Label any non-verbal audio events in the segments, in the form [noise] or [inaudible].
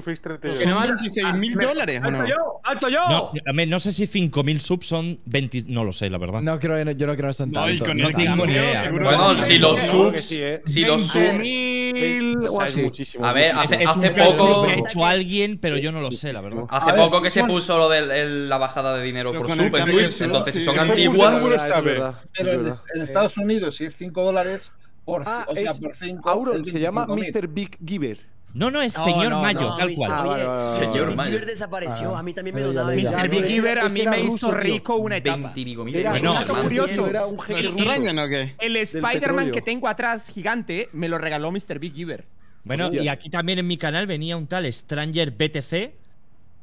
Face 32. Que no Son vale- 26 mil dólares, ¿o ¡Alto no? yo! ¡Alto yo! No, sé si 5.000 subs son 20. No lo sé, la verdad. No creo, yo no creo que son tantos. no tengo ni idea. Bueno, que si los subs. ¿eh? Si los subs. 20.000 O o sea, es así. muchísimo. A ver, hace, Es hace poco. que ha hecho alguien, pero yo no lo sé, la verdad. Hace poco que se puso lo de la bajada de dinero Pero por sub en Twitch. Entonces, si son antiguas. Pero en, Estados Unidos, si es 5 dólares por, Ah, o sea, es por 5. Auron, se llama Mr. Big Giver. No, no, es No, señor no, Mayo, no, tal cual. Ah, vale, oye, vale, vale, Señor. Mayo. Desapareció. A mí también me ya. Mr. Big Giver a mí me hizo rico una etapa. 20 y pico mil Era hermano. curioso. Era un ¿Te genio ruso. extrañan o qué? El Spider-Man que tengo atrás, gigante, me lo regaló Mr. Big Giver. Bueno, Hostia. y aquí también en mi canal venía un tal Stranger BTC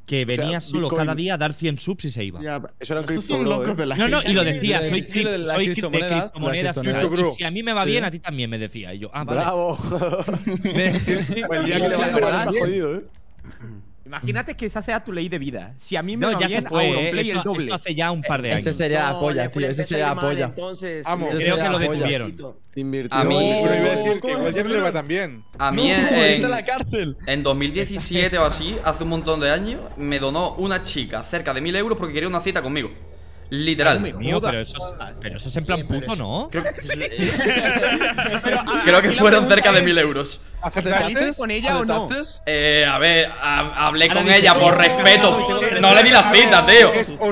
que venía solo Bitcoin. cada día a dar 100 subs y se iba. Ya, Eso era cripto, locos bro, de la No, no, y lo decía, soy, sí, de soy crip- de criptomonedas, criptomonedas criptomonedas. Y si a mí me va bien, a ti también me decía. Y yo, ah, vale. Bravo. [laughs] El día que le vaya mal está jodido, ¿eh? Imagínate que esa sea tu ley de vida. Si a mí me No, va ya bien, se fue. eh. Auronplay el Esto, doble. esto hace ya un par de Ese años. sería la No, polla, le- tío. Ese sería a ir la mal, polla. Entonces, Vamos. Creo que lo detuvieron. Invirtió. A mí- Pero iba a decir que igual ya no le va tan bien. A mí en, Vete a en- la cárcel. en 2017 o así, hace un montón de años, me donó una chica cerca de 1000 euros porque quería una cita conmigo. Literal. Mío, pero eso, es, pero eso es en plan puto, ¿no? Creo que [laughs] fueron cerca de 1000 euros. ¿Saliste con ella o no? Eh, a ver, ha- hablé con dice, ella por "No, respeto. no, le di la cita, tío.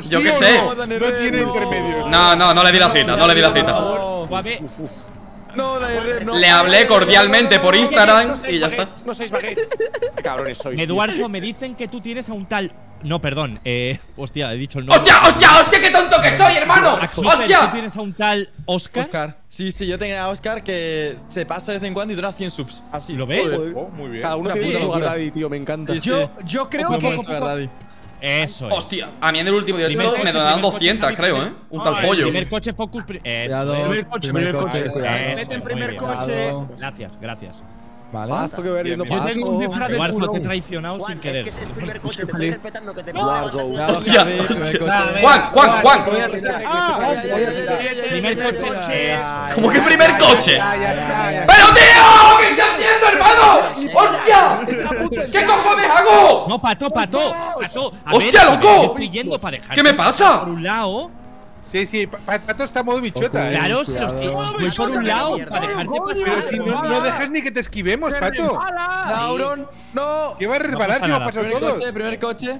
Yo qué sé. No, no tiene intermedios. No, no, no le di la cita, no le di la cita. No, la R, no. Le hablé cordialmente por Instagram y ya está. No seis baguettes. [laughs] Cabrones sois. Eduardo, me dicen que tú tienes a un tal. No, perdón. Eh, hostia, he dicho el nombre. ¡Hostia, hostia, hostia, qué tonto que soy, hermano! Axel, ¿Tú ¡Hostia! tienes a un tal Oscar? Oscar. Sí, sí, yo tenía a Oscar que se pasa de vez en cuando y dona 100 subs. Así. ¿Lo ves? Oh, muy bien. Cada uno Una tiene puta su tío, me encanta. Yo, yo creo que. Eso es. Hostia, a mí en el último directo me donaron 200, creo, ¿eh? Un tal pollo. Primer coche Focus. Eso. Primer coche, primer coche. Meten primer coche. Gracias, gracias. Vale. Pazo que bien. Yo tengo un disfraz de te he traicionado Juan, sin es querer. que ese es el primer coche. Te estoy respetando que te. Juan, Juan, Juan. Primer coche. ¿Cómo que primer coche? ¡Pero tío! ¿Qué estás haciendo, hermano? ¡Hostia! ¿Qué cojones hago? No, pato, pato. ¡Hostia, loco! ¿Qué me pasa? Por un lado. Sí, sí, Pa- Pa- Pato está modo bichota, eh. Claro, se los. Voy por un lado para dejarte Pero pasar. si no, no dejas ni que te esquivemos, ¡Se Pato. resbala! Auron, no. ¿Qué va a resbalar pasa si va a pasar Primer todos? coche, primer coche.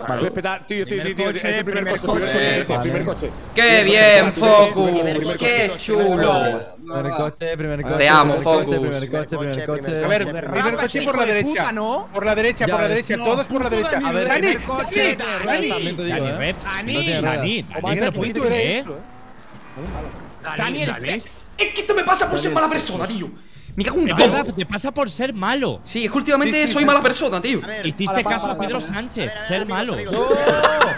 Respetar, tío, tío, tío, tío. Es el primer coche. coche. primer coche, Vale. Primer coche. ¡Qué bien, Focus! ¡Qué chulo! Primer coche, primer coche. Te amo, Focus. Primer coche, primer coche. A ver, primer coche este por la derecha. ¿no? Por la derecha, por la derecha, todos por la derecha. A ver, Dani, primer coche, Dani, Dani. Te Dani eh. Dani, No eh. Daniel Sex. Es que esto me pasa por ser mala persona, tío. Me cago en verdad, todo. te pasa por ser malo. Sí, es que últimamente Sí, sí, soy mala persona, tío. A ver, Hiciste para, caso para, a Pedro para, para. Sánchez, A ver, a ver, ser amigos, malo. amigos.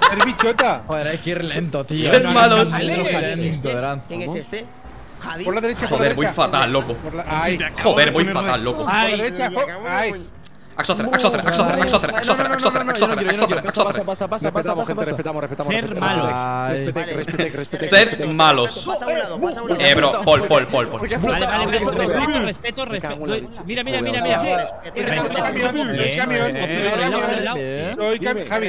Ser bichota. Joder, hay que ir lento, tío. Ser No hagas malos. tan ¿Quién es lento, este? Verán. ¿Quién es este? Javi. Por la derecha, por la Joder, voy derecha. fatal, loco. Por la- Ay, Joder, voy fatal, loco. por la Ay, Axoter, Axoter, Axoter, Axoter, Axoter, Axoter, Axoter, Axoter, Axoter. Pasa, pasa, pasa, Respetamos, pasa, gente, respetamos, respetamos. Ser respetamos. malo. Ay. Respetec, respetec, respetec. Ser malos. Eh, bro, Pol, Pol, Pol, Pol. Vale, vale, respeto, respeto, respeto. Mira, mira, mira, mira. Respeto. Respeto, camión, bien, es camión, bien, es bien, camión. bien, bien. Bien. Soy Cam- Dime. Javi.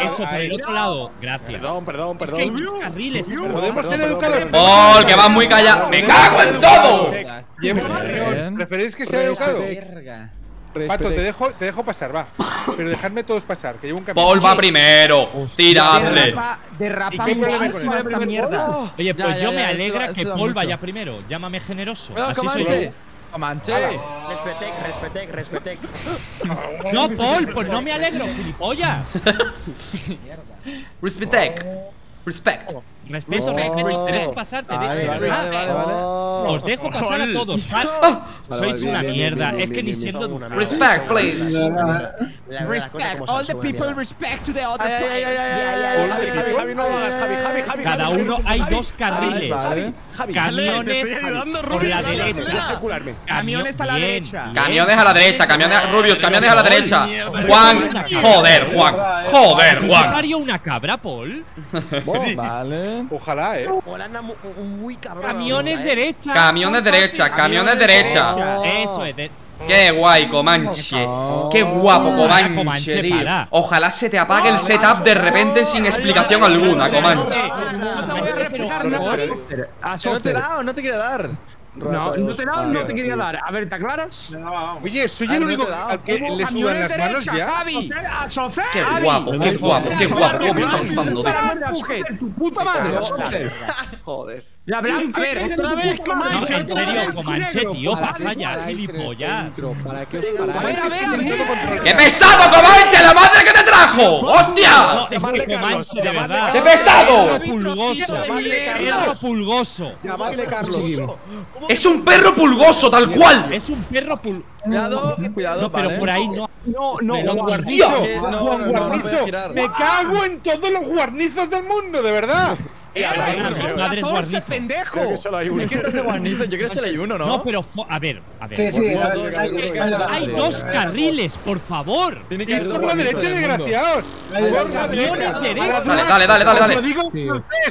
Eso, por el otro lado. Gracias. Perdón, perdón, Es que hay perdón. carriles. es Podemos ser educados. perdón. Pol, que vas muy callado. ¡Me cago en todo! Bien. ¿Preferís que sea educado? Respetec. Pato, te Respetec. dejo, te dejo pasar, va. Pero dejadme todos pasar, que llevo un camión. Pol va primero. Tiradle. Derrapa, derrapa ¿Y qué problema muchísimo con esta mierda. Oye, Ya, pues ya, yo ya, me eso- alegra eso que Paul mucho. vaya primero. Llámame generoso. Así soy Comanche. yo. Comanche. Respetec, respetec, respetec. No, Paul, pues no me alegro, gilipollas. [laughs] Respect. Respect. Respeto, oh, respeto, dejo pasar, vale, Os dejo pasar a todos. [laughs] Sois una mierda. es que ni siendo. Respect, please. Respect. All the people respect to the other players. Cada uno hay dos carriles. Camiones por la derecha. Camiones a la derecha. Camiones a la derecha. Camiones Rubius, camiones a la derecha. Juan, joder, Juan. Joder, Juan. ¿Te una cabra, Paul? Vale. Ojalá, eh. Holanda mu- muy cabrón. Camiones ¿eh? derecha. Camiones derecha, camiones derecha. Eso es. de- Qué guay, Comanche. Qué guapo, Comanche, Comanche, tío. Ojalá se te apague el setup de repente sin explicación alguna, Comanche. No te da, no te quiere dar. No, no te dado, no te quería dar. A ver, ¿te aclaras? Oye, soy Ah, el único al que le sudan las manos ya. Javi. Qué guapo, qué guapo, qué guapo. ¿Cómo me está gustando? ¡Tu puta madre! Joder. Ya verán, a ver, otra vez, No, Comanche. en serio, Comanche, tío, pasa ya, gilipollas. ¿Para qué os paráis? A ver, a ver. ¡Qué pesado, Comanche! ¡La madre que te trajo! ¡Hostia! No, es que Comanche, de verdad. ¡Qué pesado! Perro pulgoso. Perro pulgoso. Llamadle Carlos. Es un perro pulgoso, tal cual. Es un perro pul... Cuidado, cuidado, No, pero vale. por ahí no. no, no, Pero no, ¡Hostia! Que no, no, no, no, no puede girar. Me cago en todos los guarnizos del mundo, de verdad. Era la 14, pendejo. Yo creo que solo hay uno, ¿no? No, pero a ver, a ver. Hay dos carriles, por favor. Tiene que ir por la derecha, desgraciados. Por derecha. Dale, dale, dale, digo.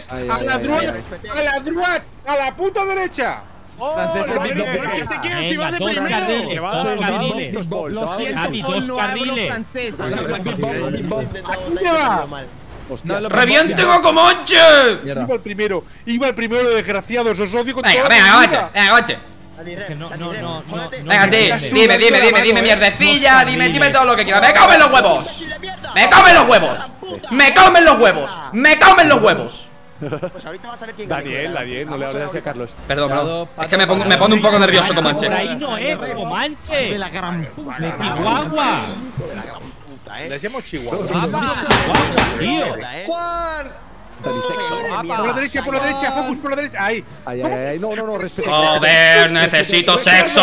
A la droga, a la droga, a la puta derecha. Oh, dos carriles, dos carriles. Así. No, lo ¡Revienten a Comanche! Mierda. Iba el primero. Iba el primero, desgraciados. Os odio con Venga, toda venga, vida. venga. Que no, no, no, no, no. Venga, sí, dime, dime, dime, dime, mierdecilla, dime, dime todo lo que quieras. ¡Me comen los huevos! ¡Me comen los huevos! ¡Me comen los huevos! ¡Me comen los huevos! Pues ahorita vas a ver quién. Daniel, Daniel, no le hables a Carlos. Perdón, perdón. Es que me, pongo, me pone un poco nervioso, Comanche. Por ahí no es, Comanche. De la gran puta. De Chihuahua. De la gran puta, eh. Les llamo Chihuahua. Tío. ¿eh? ¡Juan! Por la derecha, por la derecha. Focus, por la derecha. Ahí. Ay, ay, ay, no, no, no, respete. ¡Joder, necesito sexo!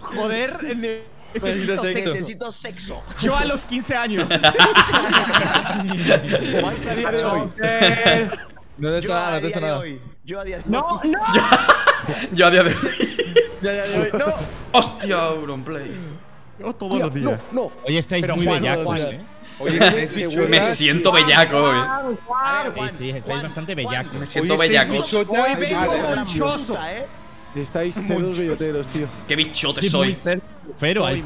Joder, ne- Necesito necesito sexo. Necesito sexo. Yo a los 15 años. No te nada, no te nada. Yo a día de hoy. no, no. Yo a día de hoy. Ya, ya, ya. No. ¡Hostia, Auronplay! Todos los días. No, Hoy estáis muy Juan, bellacos, Juan. eh. Me siento bellaco hoy. Sí, sí, estáis bastante bellacos. Me siento Hoy bellacos. Hoy vengo monchoso. Eh. estáis cerdos belloteros, tío. ¡Qué bichote muy soy! cer- Fero ahí.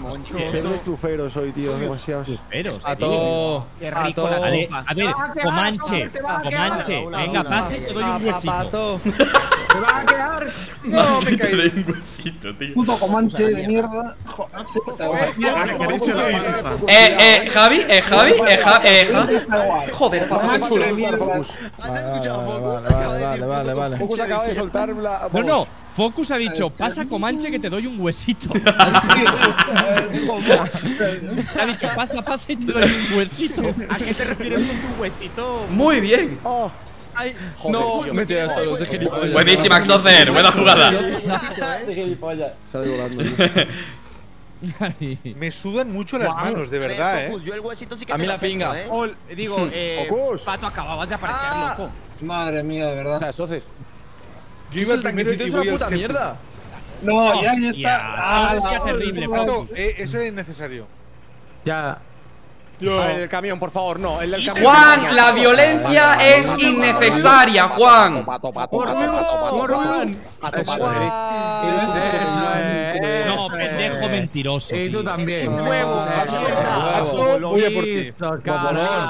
Pero es tufero soy, tío, demasiados. Tuferos. A todo. A todo. A ver, Comanche. Comanche. Venga, pase, te doy un huesito. ¡Me [laughs] vas a quedar! No, me caí. Te un huesito, tío. Puto Comanche de mierda. Eh, eh, Javi, eh, Javi, eh, Javi. Eh, Joder, papá, qué chulo. Vale, vale, vale. Focus acaba de soltar la. No, no. Focus ha dicho, pasa Comanche que te doy un huesito. [laughs] Ha dicho, pasa, pasa y te doy un huesito. ¿A qué te refieres con tu huesito? Muy bien. Ay, no, me tiras solo, es gilipollas. Buenísima, Xocer. Buena jugada. Sale volando. tío. Me sudan mucho las manos, de A ver, verdad, eh. Focus, Yo el huesito sí que A mí la acepto, pinga. eh. Ol, digo, eh. Focus. Pato, acababas de aparecer, Ah. loco. Madre mía, de verdad. Soces. Yo iba El primero y voy al puta mierda. No, ya, ya está. Ah, hostia la- terrible, Pato, eh, eso era innecesario. Ya. A ver, el camión, por favor, no. El del camión. Juan, la violencia es innecesaria, Juan. Pato, pato, pato, pato, pato, pato. Pato, pato. Eso es. No, pendejo mentiroso. Y tú también. Voy a por ti.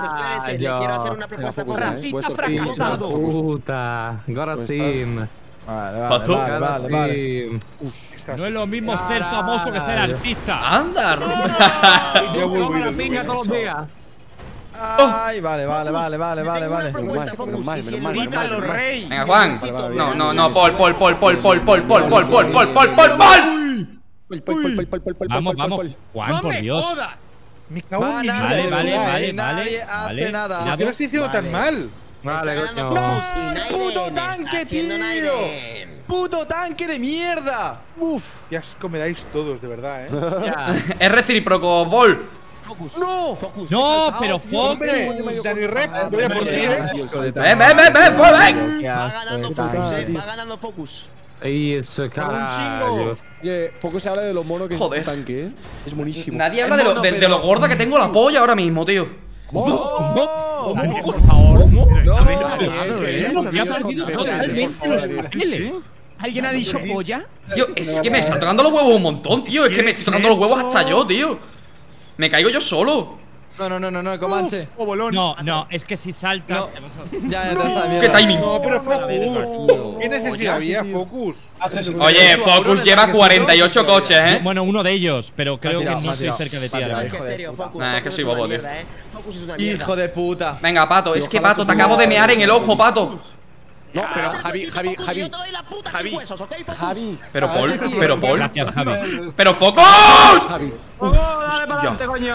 Espérense, le quiero hacer una propuesta Focus. Racista fracasado. Puta. Goratín. Vale, vale, Pato. vale, vale, vale. Estás- No es lo mismo ser famoso que ser artista. Anda, [laughs] vuelvo la pinga todos los días. Ay, vale, vale, vale, vale, vale, vale. Venga, Juan. No, no, no, Pol, Pol, Pol, Pol, Pol, Pol, Pol, Pol, Pol, Pol, Pol, Pol, Pol, Pol. Vamos, vamos, Juan, ¡No por Dios. Me cago en mi Va, vida. Vale, vale, vale. Nadie vale. hace vale. nada. Ya ¿Por qué lo estoy diciendo tan mal? Vale, coño. Focus Naiden ¡Puto tanque, tío! ¡Puto tanque de mierda! Uf. Qué asco me dais todos, de verdad, eh. [laughs] Es recíproco, Bol. ¡No! No, pero Hombre, Focus. Dani Rep, voy a por ti, eh. Ven, ven, ven, ven, Bol, ven. Va ganando Focus, eh. Va ganando Focus. Y eso, carajo. Oye, poco se habla de lo mono que Joder. es tanque, ¿eh? Es buenísimo. Nadie habla de lo, de, de lo gorda que tengo la polla ahora mismo, tío. ¡Oh! [laughs] ¿Alguien ha dicho polla? Tío, es que me está tocando los huevos un montón, tío. Es que me estoy tocando los huevos hasta yo, tío. Me caigo yo solo. No, no, no, no, no, Comanche. O bolón. No, no, es que si saltas. No. te vas a- Ya, ya, ya, ¡Qué timing! No, pero Focus. ¿Qué necesidad había, Focus? Oye, Focus lleva 48 coches, ¿eh? Bueno, uno de ellos, pero creo tirado, que no estoy cerca de ti tirado, Es que serio. Focus. Nah, es soy una bobo, tío. eh. Hijo de puta. Venga, pato, es que pato, te acabo de mear en el ojo, pato. No, pero Javi, Javi, Javi. Javi. Javi. Pero Paul, pero Paul. Gracias, Javi. ¡Pero Focus! Javi. ¡Oh, dale coño!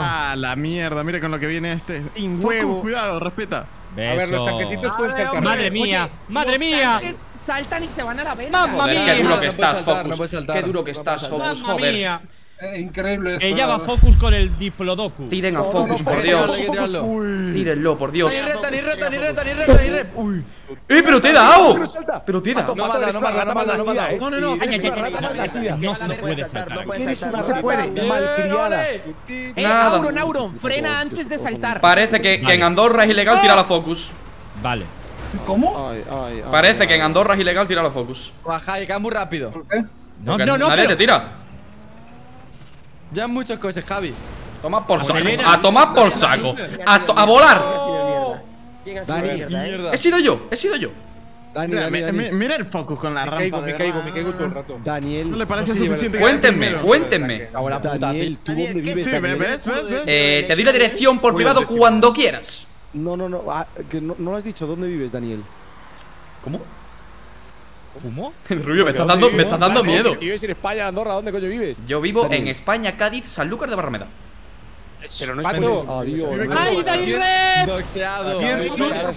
Ah, la mierda, mira con lo que viene este. Huevo. cuidado, respeta. A ver, los Beso. tanquecitos pueden saltar. Madre mía, madre mía. Saltan y se van a la vela. Mamma mía. qué duro que No estás, puedes saltar, no Focus. Qué duro que estás, Focus, Mamma joder. Eh, increíble Que esto, ya la va. Focus con el Diplodocus. Tiren a No, Focus, no, por no, Dios. no. Tírenlo, por Dios. Ni reta, ni reta, ni reta, ni reta, ni reta. Uy. ¡Eh, pero te he dado! Pero te he dado. No mata, no mata, no mata, no mata. No, no, no. No se No puede saltar, no no se puede. malcriada. Eh, Nada. Auron, Auron, frena antes de saltar. Parece que, en. Andorra es ilegal tirar a Focus. Vale. ¿Cómo? Ay, ay, ay. Parece que en Andorra es ilegal tirar a Focus. Baja y cae muy rápido. No, Porque no, no. Nadie pero- te tira. Ya muchos coches, Javi. Toma por saco. A tomar por saco. A, to- a volar. He sido yo, he sido yo. Dani, Mira, Dani, mi- Dani. mi- Mira el Focus con la Me rampa. caigo, me caigo, me caigo todo el rato. Daniel. ¿No le parece No suficiente? Cuéntenme, cuéntenme. Daniel, ¿tú Daniel, dónde ¿qué vives, Sí, Daniel? ¿ves? ¿Ves? ¿Ves? Eh, te doy la dirección por privado cuando quieras. No, no, no. ah, que no, no lo has dicho. ¿Dónde vives, Daniel? ¿Cómo? ¿Fumo? [laughs] Rubio, me estás dando, me estás dando miedo. Si vives en España, Andorra, ¿dónde coño vives? Yo vivo en España, Cádiz, Sanlúcar de Barrameda. Pero no Pato, Adiós. ¡Ay, Dani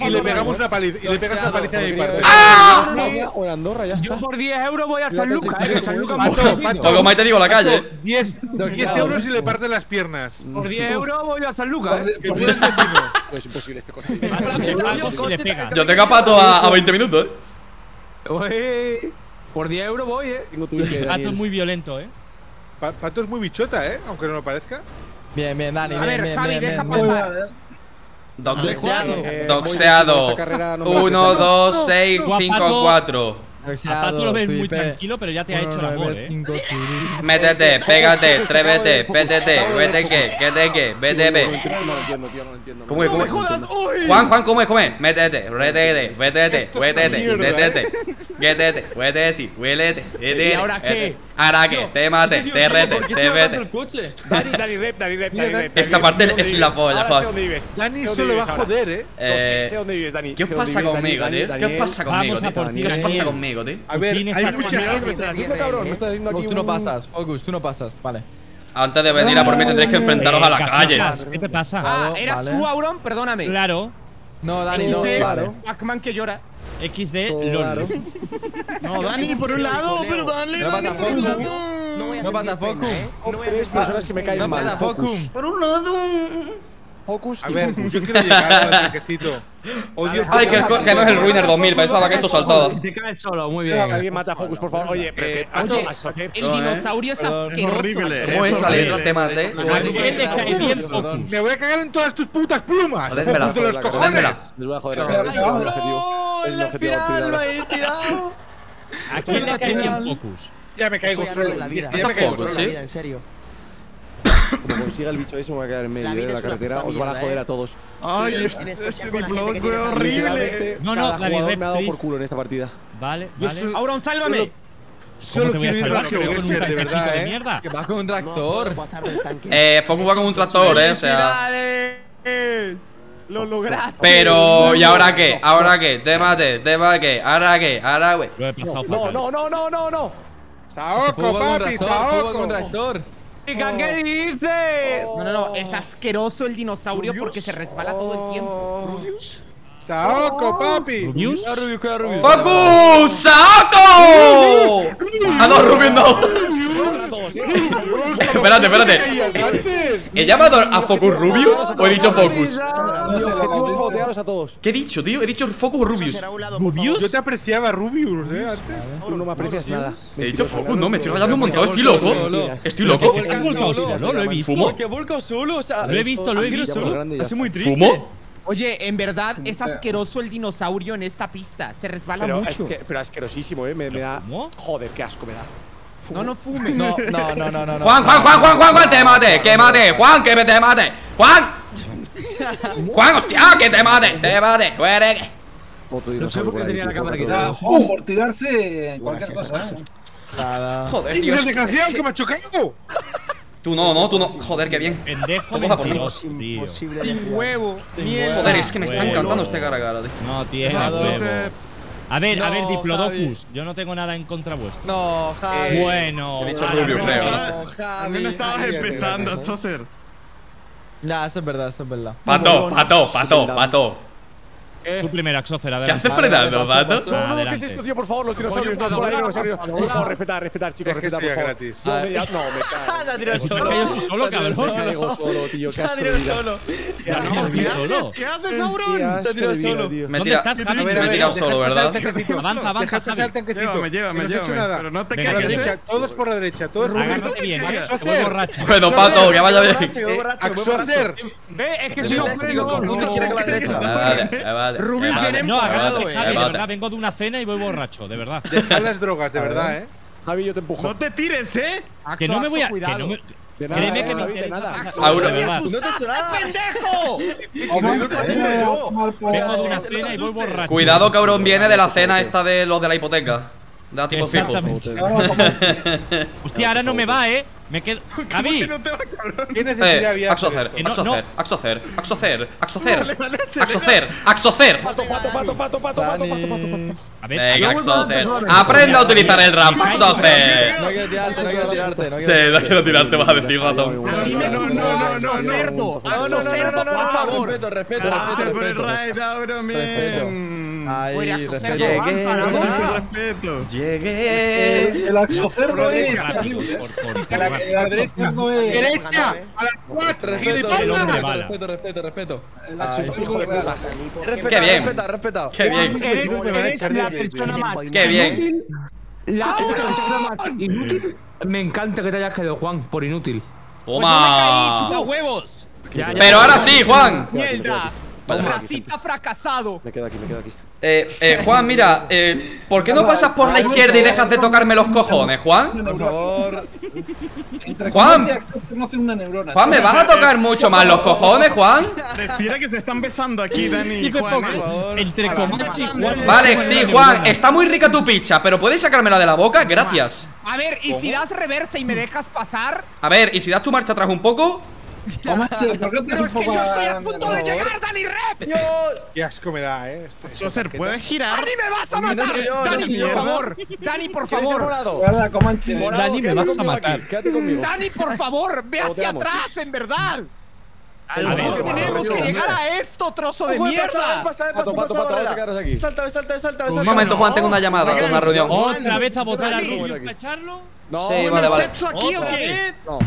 y le pegamos una paliza. Y le pegas una paliza de mi parte. ¡Ah! O en Andorra, ya Yo está. por 10 euros voy a San Lucas, eh. San Lucas más te digo la calle. 10, 10 euros y le parten las piernas. Por 10 euros voy a San Lucas, eh. Que tú eres vecino. No, es imposible este coche. [laughs] Yo tengo a Pato a, a 20 minutos, eh. Uy, Por 10 euros voy, eh. Tengo tu Pato Daniel. es muy violento, ¿eh? Pa- Pato es muy bichota, ¿eh? Aunque no lo parezca. Bien, bien, Dani, A bien, ver, bien, Javi, bien, deja bien, bien. pasar. Doxeado. Eh, Doxeado. esta carrera no me 1, apetece. 2, 6, Tú a 5, Pato- 4. A Pato lo ves muy tranquilo, pero ya te ha hecho el amor, ¿eh? Métete, pégate, trévete, pétete, vete que, que te que, vete, No ve. lo entiendo, no lo entiendo, tío, no lo entiendo. ¿Cómo es? ¿Cómo es? Juan, Juan, ¿cómo es? ¿Cómo es? Métete, retete, vétete, vétete, vétete, vétete, huélete, huélete, ¿Y ahora qué? Ahora qué, te mate, te rete, te vete. coche? [laughs] Dani, Dani, rep, Dani, rep, Dani, rep. Esa parte es la polla, vives. Dani solo va a joder, ¿eh? No, sé, Eh, sé dónde vives, Dani. ¿Qué os dónde pasa conmigo, tío? ¿Qué os pasa conmigo, tío? ¿Qué os pasa conmigo, tío? A ver, hay está mucha gente. ¿Qué me estás haciendo, cabrón? Me estás haciendo aquí tú no pasas. Focus, tú no pasas. Vale. Antes de venir a por mí tendréis que enfrentaros a la calle. ¿Qué te pasa? Ah, ¿eras tú, Auron? Perdóname. Claro. No, Dani, no. Dice claro. Pac-Man que llora. XD Claro. LOL. No, Dani, por un lado, pero dale, No Focus. No voy a No pasa, pena, Focus. eh. No voy a Tres personas que me caen No mal. Focus. Por un lado. Focus A ver, Focus. yo quiero llegar al tanquecito. Odio Ay, que, el no es el Ruiner 2000, pensaba que esto saltaba. Te caes solo, muy Que bien. alguien mata a Focus, por favor. Oye, pero que. Oye, Oye, el ¿eh? dinosaurio es es asqueroso. horrible. ¿Cómo es Es salir horrible. te mate? ¿A quién le cae bien Focus? Me voy a cagar en todas tus putas plumas. Les voy a joder el objetivo. Es el la final lo he tirado. ¿A quién le cae bien Focus? Ya me caigo solo. de la vida. es ya me Está caigo Focus, solo. La vida, en serio. Como consiga el bicho ese, me voy a quedar en medio La eh, de la es una carretera. Os van a joder eh. a todos. Ay, En este la es tiene horrible. No, no, Dani jugador me ha dado por culo en esta partida. Vale, vale. Auron, sálvame. Solo ¿Cómo te voy a salvar? Creo que con un Gerser, de verdad, eh. Que vas con un tractor. Eh, Focus va con un tractor, eh, o sea. Lo lograste. Pero, ¿y ahora qué? ¿Ahora qué? Te mate, te mate, ¿ahora qué? ¿Ahora qué? Lo he pasado No, no, no, no, no, no. Saoco, papi, Saoco. Chica, ¿qué dices? No, no, no. Es asqueroso el dinosaurio porque se resbala todo el tiempo. Saoco, papi. ¿Rubius? Cuidado, Rubius. ¡Focus! ¡Saco! Ah, no, Rubius no. espérate, espérate. ¿He llamado a Focus Rubius o he dicho Focus? Mi objetivo es a todos. ¿Qué he dicho, tío? He dicho Focus Rubius. favor. Yo te apreciaba Rubius, eh, antes. Tú no me aprecias nada. He dicho Focus, no, me estoy rayando un montón, estoy loco. Estoy loco. ¿Has volcado solo? Lo he visto. ¿Fumo? Volcado solo, o sea. Lo he visto, lo he visto. Hace muy triste. ¿Fumo? Oye, en verdad es asqueroso el dinosaurio en esta pista. Se resbala Pero, es mucho. que, pero asquerosísimo, ¿eh? Me, me da. ¿Cómo? Joder, qué asco me da. No, no fume. No, no, no, no, no. Juan, Juan, Juan, Juan, Juan, Juan, te mate, que mate, Juan, que me te mate, Juan. Juan, hostia, que te mate, te mate, muere. No sé por qué tenía la tío, cámara quitada. Juan, por tirarse cualquier cosa. ¿eh? Nada. Joder, ¡Ey, tío. desgraciado que me ha chocado! Tú no, no, tú no. Joder, qué bien. Pendejo tío. Imposible Sin huevo. Joder, es que me está encantando este cara a cara, tío. No. Joseph. A ver, a ver, No, Diplodocus. Yo no tengo nada en contra vuestro. No, Javi. Bueno, He dicho rubio, no, creo, no no. No, Javi. menos estabas Javi. empezando, Choser. Ya, eso es verdad, eso es verdad. Pato, pato, pato, pato. ¿Qué? Tu primera exófera, ¿Qué hace frenando, vato? No, no, ¿qué es esto, tío? Por favor, los dinosaurios. No, por ahí, dinosaurios. Por favor, respetar, respetar, chicos, respetar, por favor. Ah, no, me cago. Se ha tirado tú solo, cabrón. Se ha tirado solo, tío. Se ha tirado solo. ¿Qué haces, Sauron? Se ha tirado solo. ¿Dónde estás, Javi? Me he tirado solo, ¿verdad? Avanza, avanza, Javi. Me lleva, me lleva. Pero no te caigas. Eh. Todos por la derecha, todos por la derecha. Bueno, Pato, que vaya bien. Axocer. Ve, es que si no sigo uno, quiere con la derecha. Ah, Vale, vale. Rubí vale, viene No, de verdad. Vengo de una cena y voy borracho, de verdad. dejad las drogas, de verdad, eh. Javi, yo te empujo. No te tires, ¿eh? Axo, Que no me voy a. Que cuidado. no me, De nada, créeme eh, que me de nada. de verdad. No te he hecho nada. ¡Pendejo! Vengo de una cena y voy borracho. Cuidado, cabrón, viene de la cena esta de los de la hipoteca. Da tipo fijo. Hostia, ahora no me va, eh. Me quedo. ¿A mí? Que no te va, ¿Qué necesidad eh, había? Axocer, axocer, axocer, axocer, axocer, axocer, axocer. Pato, pato, pato, pato, pato, pato, pato, pato, A ver, Venga, axocer. Aprenda a utilizar el ramp, axocer. No quiero tirarte, no quiero tirarte. No quiero tirarte. Sí, no quiero tirarte, vas a decir, gato. No, no, no, no, cerdo. No, no, por favor. Llegué. El axocer no es la derecha, derecha, a las 4, Respeto, respeto, respeto. Qué bien. Qué bien. Eres la persona más. Qué bien. La persona más inútil. Me encanta que te hayas quedado, Juan, por inútil. Toma. Pues huevos. Pero ahora sí, Juan. Mierda. Bracita fracasado. Me quedo aquí, me quedo aquí. Eh, eh, Juan, mira, eh, ¿por qué no pasas por la izquierda y dejas de tocarme los cojones, Juan? Por favor. Juan. Juan, ¿me vas a tocar mucho más los cojones, Juan? Que se están besando aquí, Dani. ¿eh? Entre y Juan. Vale, sí, Juan, está muy rica tu pizza, pero ¿puedes sacármela de la boca? Gracias. A ver, ¿y si das reversa y me dejas pasar? A ver, ¿y si das tu marcha atrás un poco? [laughs] Pero es que yo estoy a punto de llegar, Dani Rep. Qué asco me da, eh. Este, este Soser, ¿puedes girar? ¡Dani, me vas a matar! ¡Dani, por favor! ¡Dani, por favor! ¡Dani, me vas a matar! ¡Dani, por favor! ¡Ve hacia atrás, en verdad! Adiós, tenemos que llegar a esto, trozo de mierda. Salta, salta, salta, salta. Un momento, Juan, tengo una llamada, una reunión. Otra vez a votar a Rubio, cacharlo. No, Sí, no, vale, vale. ¿Sexo aquí no.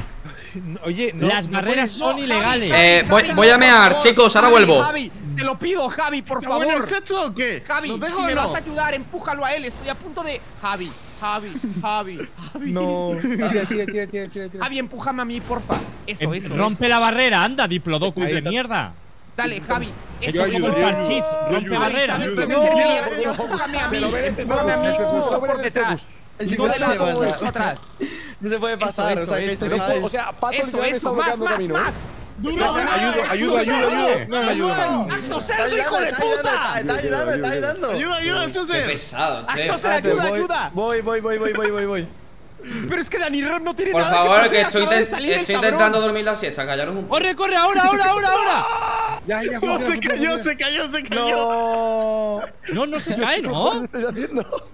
Oye, no. Las barreras son ilegales. Eh, voy, voy a mear, chicos, ahora Javi, vuelvo. Javi, te lo pido, Javi, por ¿Está bueno el favor. sexo o qué? Javi, ¿Nos dejo si o me no? vas a ayudar, empújalo a él. Estoy a punto de. Javi, Javi, Javi, Javi. No. Tira, tira, tira, tira, tira, tira. Javi, empújame a mí, porfa. Eso, Em, eso. Rompe eso. la barrera, anda, Diplodocus Ahí de mierda. Dale, Javi. Eso es un parchís. Rompe barreras. ¿Sabes qué me No, no, Empújame a mí. Empújame a mí. no, por detrás. [laughs] Que No atrás. No se puede pasar, [laughs] Eso, o sea, que eso, se eso. deja- O sea, Pato Eso, eso. Más, más, camino. más. Ayudo, ayudo, ayudo, ayudo. No me ayuda. ¡Axo cerdo, hijo de puta! ayudando, Está ayudando, está ayudando. Ayuda, ayuda, Qué Choser. pesado, che. ¡Axo se pero ayuda, ayuda! Voy, voy, voy, voy, voy, voy, voy. Pero es que Dani Rep no tiene Por nada favor, perder, que estoy, estoy intentando dormir la siesta, callaros un poco. ¡Corre, corre! ¡Ahora, ahora, ahora, ahora! [laughs] Ya, ya, No, se cayó, se cayó, se cayó. No. No, no se cae, ¿Qué ¿no? cojones estoy haciendo?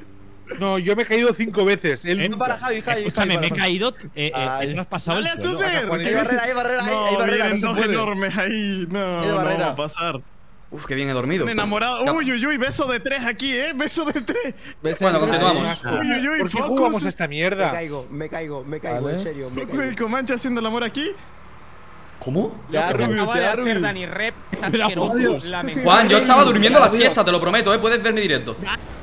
No, yo me he caído cinco veces. Él No para Javi, Javi, Escúchame, Javi. me he caído. Eh, eh, Ay. he traspasado el Dale a suelo. Hay barrera, hay barrera, hay, No, hay barrera, no vienen se dos enormes ahí. No, Hay no barrera. va a pasar. Uf, qué bien he dormido. Un enamorado. Uy, uy, uy, beso de tres aquí, ¿eh? Beso de tres. ¿Ves? Bueno, continuamos. Uy, uy, uy, ¿Por qué focus. jugamos a esta Ah. Me mierda? caigo, me caigo, me caigo, Vale. en serio. Me caigo. Comanche haciendo el amor aquí. ¿Cómo? Lo que Rubius, acaba de hacer. Dani Rep es asqueroso. Juan, yo estaba durmiendo la siesta, te lo prometo, ¿eh? Puedes ver mi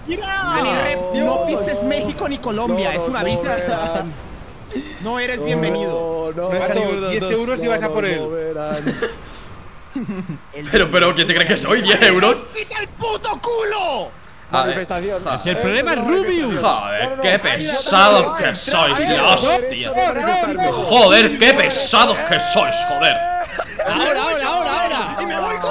Rep, no pises México ni Colombia, es un aviso. verán. No eres bienvenido. No, no, No es Pato, Calibur 10 dos. euros y vas a por él. Pero, pero, ¿quién te crees que soy? ¿10 euros? ¡Quita el puto culo! Manifestación. Si el problema es Rubius. Joder, qué pesados que sois, la hostia. Joder, qué pesados que sois, joder. Ahora, ahora, ahora, ahora. ¡Y me voy con!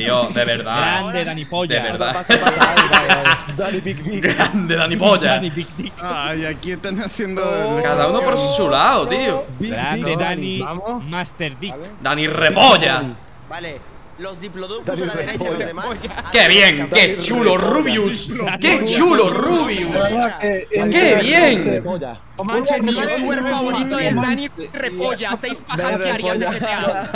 Tío, de verdad. Grande Dani Polla. De verdad. Pasa, pasa. [laughs] Dani Big Big. Grande Dani Polla. Dani Big Dick. Ay, aquí están haciendo. Cada uno por su lado, tío. Big Grande. Dani Vamos. Master Dick. Dani Repolla. Vale, los diplodocus a la derecha y los demás. Qué bien, qué chulo Rubius. Qué chulo Rubius. ¡Qué bien! Comanche, mi youtuber favorito es Dani Repolla. Seis pajas diarias de GTA.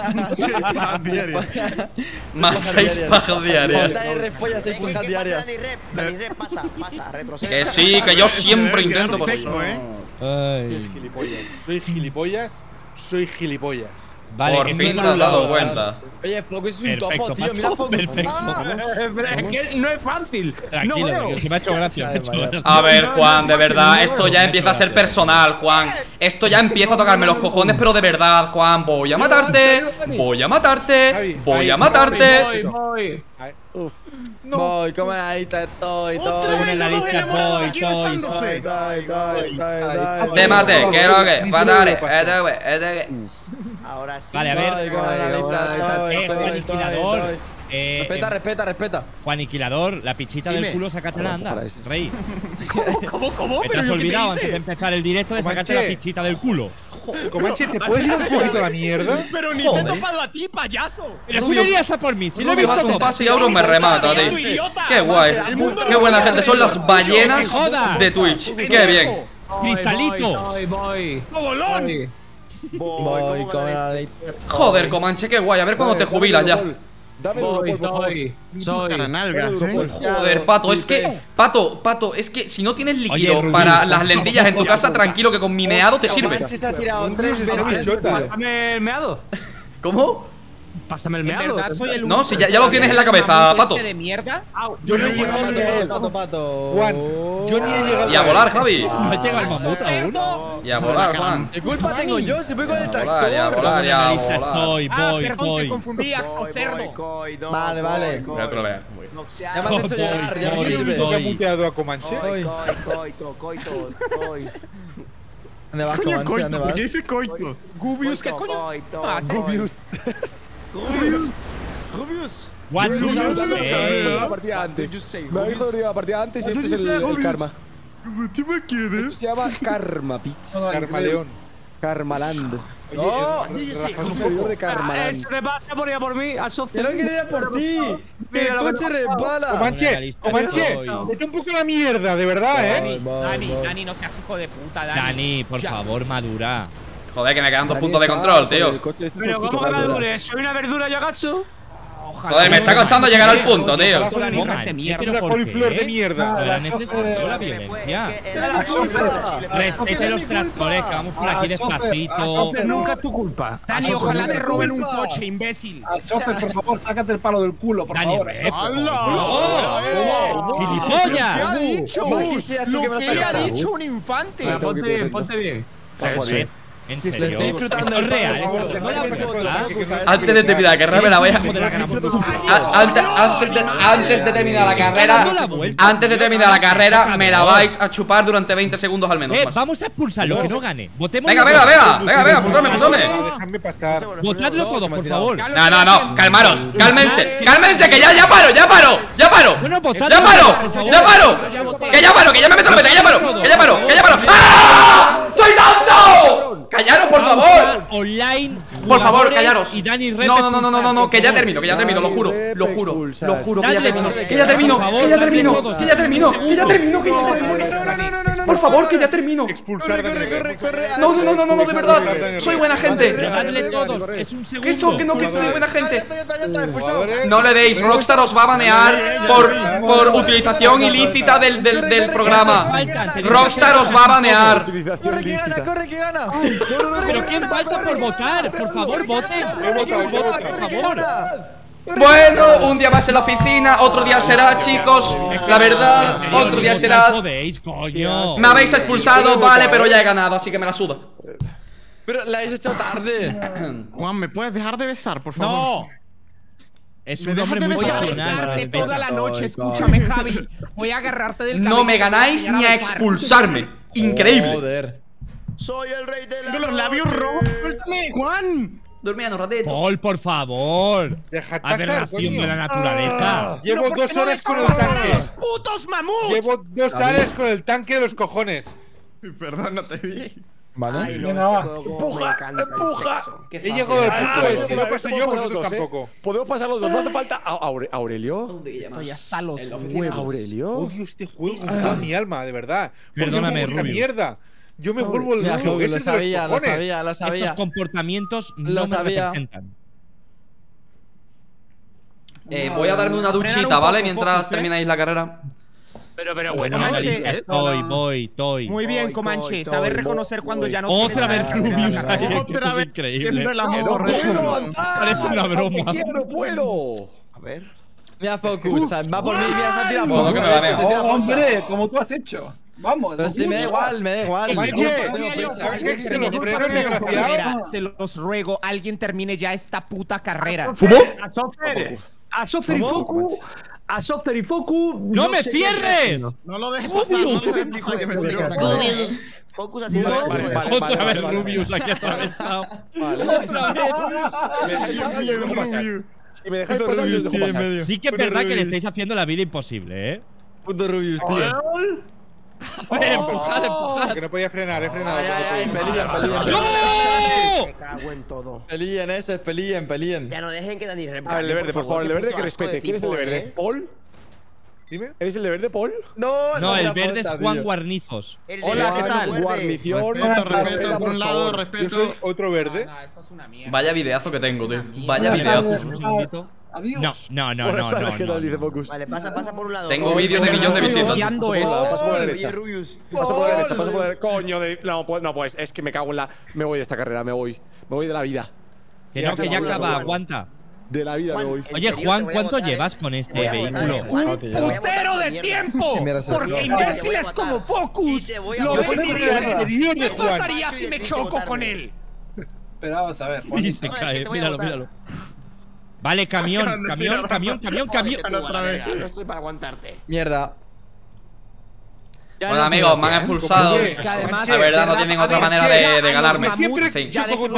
[laughs] Más seis pajas diarias. Dani Repolla, seis ¿Qué, qué pajas diarias. Dani Rep? Dani Rep, pasa, pasa, retrocede. Que sí, que yo siempre intento seco, ¿eh? Ay. Gilipollas. Soy gilipollas. Soy gilipollas. Vale, Por fin no te has dado cuenta. Oye, Focus es un Perfecto, topo, tío. macho, Mira Focus. perfecto. Ah. [laughs] Es que no es fácil. Tranquilo, no veo. que se me ha hecho gracia. me ha hecho gracia. A ver, Juan, de verdad, esto ya empieza a ser personal, Juan. Esto ya empieza a tocarme los cojones, pero de verdad, Juan, voy a matarte, voy a matarte, voy a matarte. Voy, voy. Uf. Voy, como ahí estoy, estoy. voy. Dai, dai, dai, dai. Te maté, que lo que, pasó. este güey, este que. Ahora sí. Vale, a ver. Eh, Juan Aniquilador. Eh, Respeta, eh, respeta, respeta. Juan Aniquilador, la pichita del Dime. culo, sácatela, anda. Rey. [laughs] ¿Cómo, cómo? Que te ¿Pero has olvidado antes de empezar el directo de sacarte la pichita del culo. Comanche, ¿te puedes ir un poquito a la mierda? [laughs] Pero ni te he topado a ti, payaso. Pero si venías a por mí, si lo he visto todo. paso y ahora me remata, ¡Tú tío. Qué guay. Qué buena gente, son las ballenas de Twitch. Qué bien. Cristalitos. Voy, voy. Joder, Comanche, qué guay. A ver cuándo te jubilas ya. Dame Voy, duro, por favor. soy. Soy. Caranalgas, eh. Joder, Pato, es que. Pato, Pato, es que si no tienes líquido para las lentillas en tu [laughs] casa, tranquilo que con mi meado te sirve. Ha tirado tres veces. el meado. ¿Cómo? Pásame el ¿En meado. verdad soy el No, si ya- ya lo tienes en la cabeza, Pato. de mierda? Yo no he llegado a. Pato, pato. Juan, yo ni he llegado Y a volar, Javi. No llega el mamut aún. Y a volar, Juan. ¿Qué culpa tengo yo? Si voy con el A a tractor. volar, y En a la lista volar. estoy, Ah, voy, perdón, te confundí, Axel Cerdo. Vale, vale. Voy a trolear. Ya me has hecho llorar, ya me sirve. ¿Tú que ha voy. muteado a Comanche? ¿Dónde vas, Coño, Comanche? coito, ¿Dónde ¿por vas? qué dice coito? Gubius, ¿qué coño? Ah, sí. Gubius. What do Me you habéis jodido say? la partida antes. Me habéis jodido la partida antes y esto es el, el karma. ¿Qué me Esto quieres? se llama Karma, bitch. Carmaleón. Karmaland. ¡Oh! Es un servidor de Ah, Karmaland. Eso le pasa por ir por mí. al socio. ¡Que no quiere ir por ti! ¡Que el coche resbala! Comanche, Comanche, vete un poco la mierda, de verdad, eh. Dani. Dani, no seas hijo de puta, Dani. Dani, por favor, madura. Joder, que me quedan dos puntos de control, con tío. Este Pero ¿cómo que dure? ¿Soy una verdura yo acaso? Joder, me está costando llegar al punto, tío. Ojalá ¿por coliflor de mierda. La. Respete los tractores, que vamos por aquí despacito. Nunca es tu culpa. Dani, ojalá te roben un coche, imbécil. Al socio, por favor, sácate el palo del culo, por Dani, favor. Rep. ¡Hala! ¿Qué ¡Gilipollas! me Lo que le ha dicho un infante. Ponte bien, ponte bien. En Lo serio. estoy disfrutando es real. Antes de terminar la carrera me la voy a. Antes, antes, de, antes de terminar la carrera, antes de terminar la carrera, me la vais a chupar durante 20 segundos al menos. Eh, vamos a expulsarlo, que no gane. Votemos. Venga, venga, venga, venga, venga, pulsame, pulsame. Déjame pasar. Votadlo todo, por favor. No, no, no, calmaros, cálmense, cálmense, que ya, ya paro, ya paro, ya paro. ¡Ya paro! ¡Ya paro! ¡Que ya paro! ¡Que ya me meto la meta! ¡Que ya paro! ¡Que ya paro! ¡Que ya paro! ¡Ah! ¡Soy tonto! ¡Callaros, por favor! Online. Por favor, callaros. Y Dani Rep No, no, no, no, no, no, no, que ya termino, que ya termino, lo juro, lo juro, lo juro, que ya termino, que ya termino, que ya termino, que ya termino, que ya termino, que ya termino. Por favor, que ya termino. Expulsar Corre, corre, corre. No, no, no, no, no, no, de verdad. Soy buena gente. Que eso, que no, que soy buena Ya gente. está, ya está, ya está, expulsado. Jugadores. No le deis, Rockstar os va a banear por, por utilización ilícita del, del, del programa. Rockstar os va a banear. Utilización Corre que gana, corre que gana. Pero ¿quién falta por votar? Por favor, voten. Por favor, Bueno, un día más en la oficina, otro día será, chicos. La verdad, otro día será. Me habéis expulsado, vale, pero ya he ganado, así que me la suda. Pero la habéis hecho tarde. [coughs] Juan, ¿me puedes dejar de besar, por favor? ¡No! Es un hombre de muy Voy a besar. pasional. besarte respeta. toda la noche, escúchame, Javi. Voy a agarrarte del cabello. No me ganáis ni a expulsarme. Increíble. Joder. Soy el rey de los labios rojos. ¡Suéltame, Juan! Durmiendo un ratito. Paul, por favor. Dejad pasar, Aberración de la naturaleza. Llevo ¿Pero por dos no horas con el tanque. los putos mamuts! Llevo dos horas con el tanque de los cojones. Perdón, no te vi. Ay, Vale. no, Venga, este empuja. Qué He llegado al Ah, punto de vale, si no paso podemos yo, pasar los vosotros dos, ¿eh? tampoco. Podemos pasar los dos. No hace falta. A- Aure- ¿Aurelio? Estoy hasta los huevos. ¿Aurelio? Odio este juego toda mi alma, de verdad. ¿Por qué Perdóname, Rubius. mierda. Yo me vuelvo el Mira, loco, lo es de los sabía, lo sabía, lo Estos sabía. comportamientos Lo no me sabía. representan. Eh, voy a darme una duchita, poco, ¿vale? Mientras Focus, ¿eh? termináis la carrera. Pero, pero Bueno, bueno, Comanche, eh, estoy, voy, estoy. Muy bien, Voy, Comanche. voy, Saber voy, reconocer voy, cuando voy. ya no Otra vez Rubius ahí, Otra vez increíble. el ¡Que no amor. puedo avanzar! Parece una broma. ¡Que no puedo! A ver. Mira, Focus. Va por mí, mira, se ha tirado. Me Oh, hombre, como tú has hecho. Vamos. Pero sí, me da igual, me da igual. Manche, No tengo prisa. ¿sabes qué? Se los ruego, alguien termine ya esta puta carrera. ¿Fumó? A Sofer, a Sofer y Foku, a Sofer y Foku. ¡No me cierres! No lo dejes pasar, no lo dejes pasar, que me tiro. Focus ha sido Vale, vale, vale. Otra vez Rubius aquí atravesado. Vale. Otra vez. Si me dejáis pasar, yo. Sí que es verdad que le estáis haciendo la vida imposible, ¿eh? Puto Rubius, tío. Empujad, empujad. Que no podía frenar, he frenado. Ay, ay, ay, pelillen, pelillen. ¡No! Me cago en todo. Pelillen ese, pelillen, pelillen. Ya no dejen que Dani A ver, el de verde, por favor, el de verde que respete. ¿Quién es el de verde? ¿Paul? Dime. ¿Eres el de verde, Paul? No, No, el la verde es Juan tío. Guarnizos. El Hola, ¿qué tal? Guarnición. Respeto, respeto, por un lado, respeto. soy otro verde. No, esto es una mierda. Vaya videazo que tengo, tío. Vaya videazo. Un segundito. Adiós. No, no, no, Buenas no, tardes, no. ¿qué tal? no, Dice no. Focus. Vale, pasa, pasa por un lado. Tengo vídeos de millones de visitas. Paso por la- derecha. Paso por la derecha, paso por la derecha. Coño, de... no, pues, no, pues es que me cago en la. Me voy de esta carrera, me voy. Me voy de la vida. Que no, que ya Juan, acaba, Juan. aguanta. De la vida me voy. ¿en Oye, Juan, ¿cuánto votar, llevas eh? con Te este vehículo? eh, Juan. Votar ¡Putero de tiempo! Porque imbéciles como Y Focus te voy a lo vendirían. Interior de ¿Qué Juan. pasaría si me choco con él? Pero vamos a ver, Juan. Y se cae, míralo, míralo. Vale, camión, camión, camión, camión, camión. No estoy para aguantarte. Mierda. Ya Bueno, no amigos, me han expulsado. Es que además- La verdad, no tienen otra manera de, de ganarme. Siempre.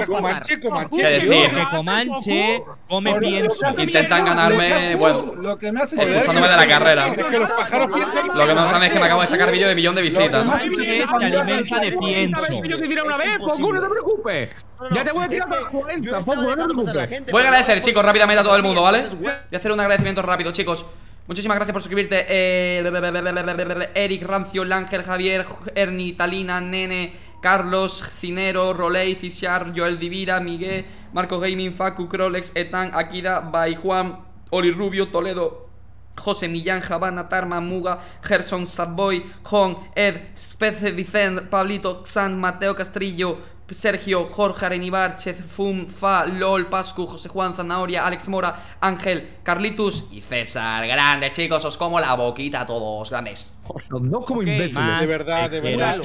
Comanche, Comanche. ¿Qué tío. decir? Que Comanche come pienso. Intentan ganarme, bueno, Lo que me has hecho. expulsándome de la carrera. Lo que no saben es que me acabo de sacar vídeo de millón de visitas. Comanche se alimenta de pienso. No te preocupes. Ya te voy a tirar es que para 40, yo estaba Foku, no te dejando pasar a la preocupes. gente, Voy a agradecer, chicos, rápidamente a todo el mundo, ¿vale? Voy a hacer un agradecimiento rápido, chicos. Muchísimas gracias por suscribirte. Eh, Eric, Rancio, Ángel, Javier, Ernie, Talina, Nene, Carlos, Cinero, Roley, Cishar, Joel Divira, Miguel, Marco Gaming, Facu, Crolex, Etan, Akida, Bai Juan, Oli Rubio, Toledo, José Millán, Javana, Tarma, Muga, Gerson, Sadboy, Jon, Ed, Spece, Vicent, Pablito, Xan, Mateo Castrillo, Sergio, Jorge Arenibar, Chez, Fum, Fa, LOL, Pascu, José Juan, Zanahoria, Alex Mora, Ángel, Carlitus y César. Grande, chicos, os como la boquita a todos, grandes. Dos como Ok, imbéciles. De verdad, de verdad.